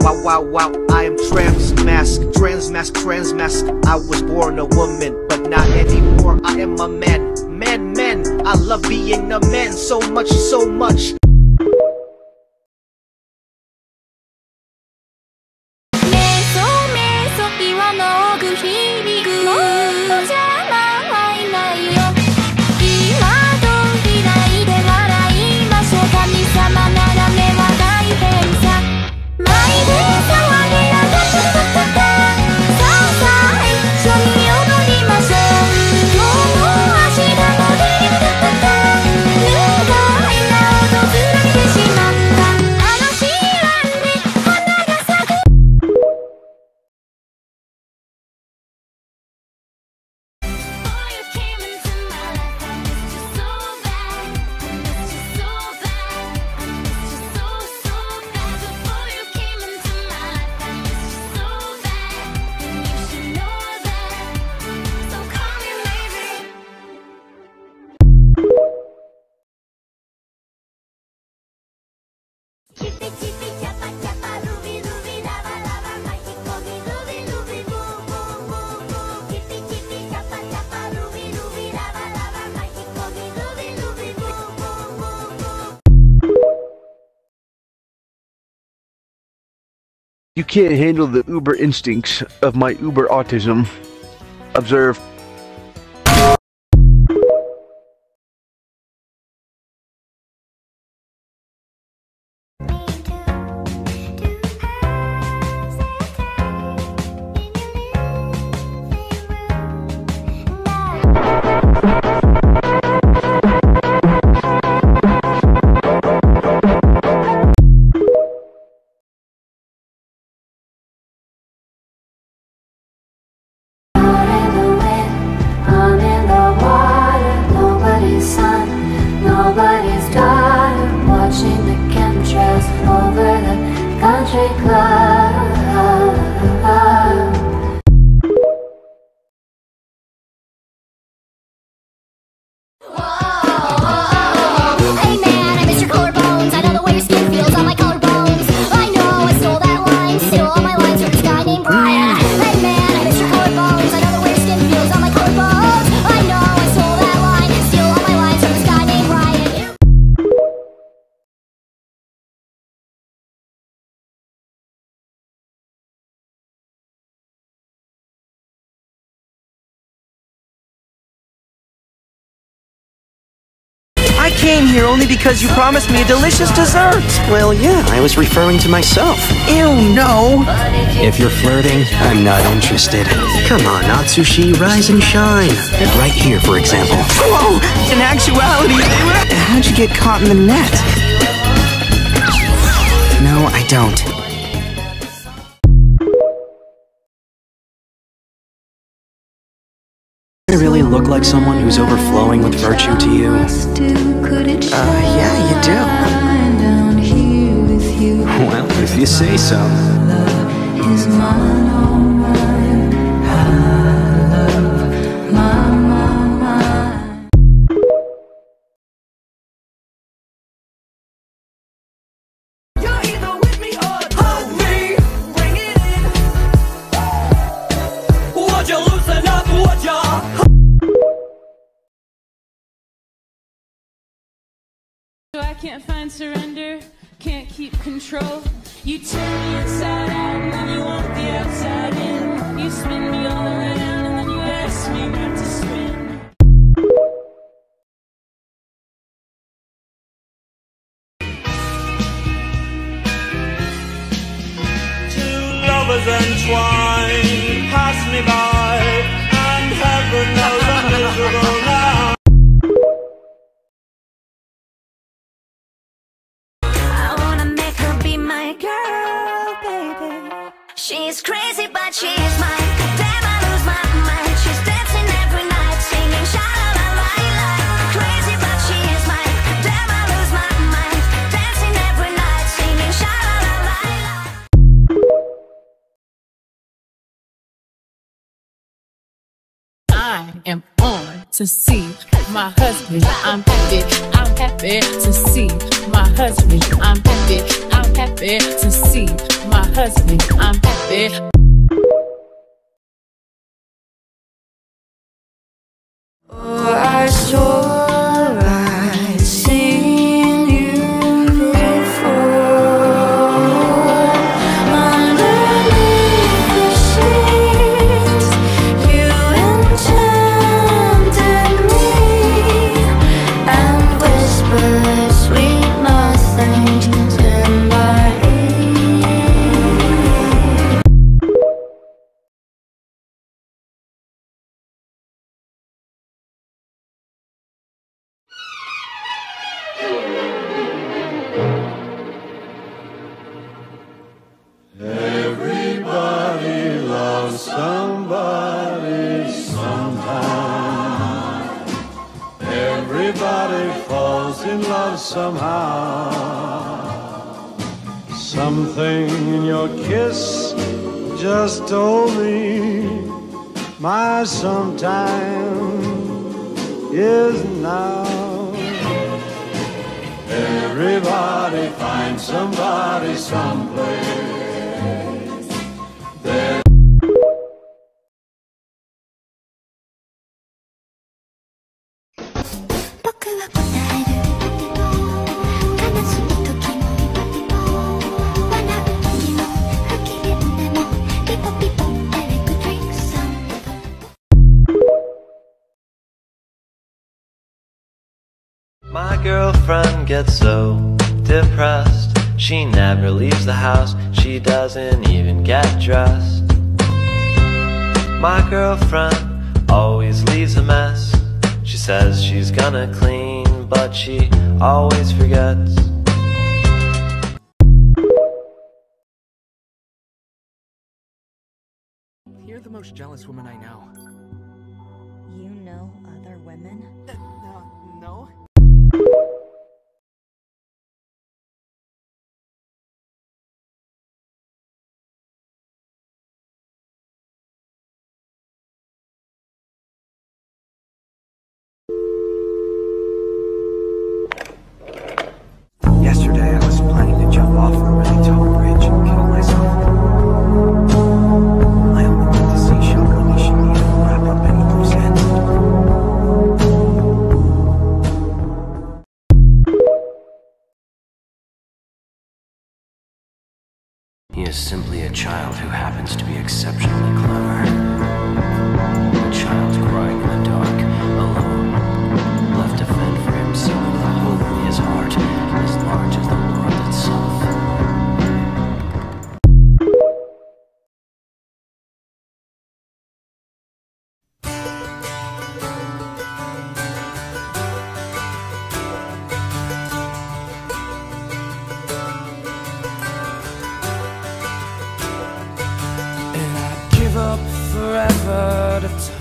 wow, wow. Wow, I am trans mask, transmasc, trans mask. I was born a woman, but not anymore. I am a man, man, man. I love being a man so much, so much. You can't handle the uber instincts of my uber autism. Observe. Over the country club. Here only because you promised me a delicious dessert. Well, yeah, I was referring to myself. Ew, no. If you're flirting, I'm not interested. Come on, Atsushi, rise and shine. Right here, for example. Whoa! In actuality, how'd you get caught in the net? No, I don't. I really look like someone who's overflowing with virtue to you? Uh, yeah, you do. Well, if you say so. So I can't find surrender, can't keep control. You turn me inside out then you want the outside in. She's crazy, but she's mine. Damn, I lose my mind. She's dancing every night, singing. Crazy, but mine. Damn, I lose my mind. Dancing every night, singing. I am on to see my husband. I'm happy, I'm happy to see my husband. I'm happy, happy to see my husband. I'm happy. Everybody falls in love somehow. Something in your kiss just told me my sometime is now. Everybody finds somebody someplace. My girlfriend gets so depressed. She never leaves the house, she doesn't even get dressed. My girlfriend always leaves a mess. She says she's gonna clean, but she always forgets. You're the most jealous woman I know. You know other women? Uh, no? Yesterday, He is simply a child who happens to be exceptionally clever. A child forever to t-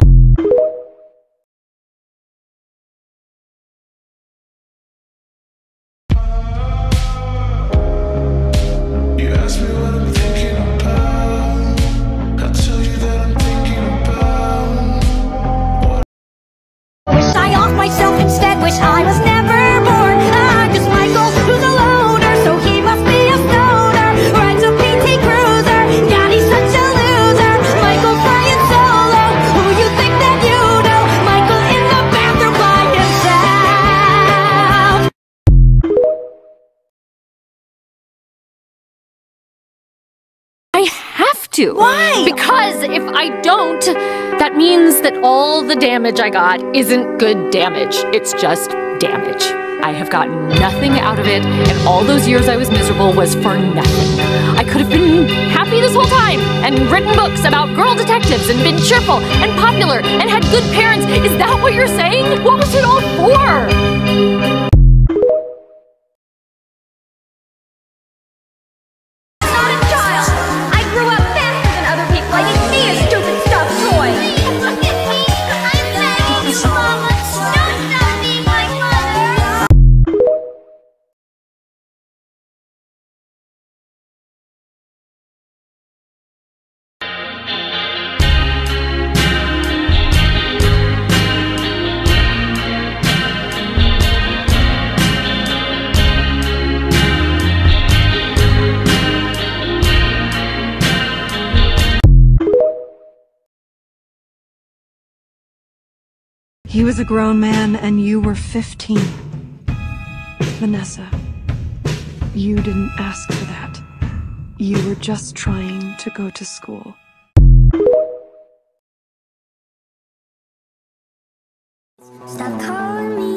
to. Why? Because if I don't, that means that all the damage I got isn't good damage. It's just damage. I have gotten nothing out of it, and all those years I was miserable was for nothing. I could have been happy this whole time and written books about girl detectives and been cheerful and popular and had good parents. Is that what you're saying? What was it all for? He was a grown man and you were 15. Vanessa, you didn't ask for that. You were just trying to go to school. Stop calling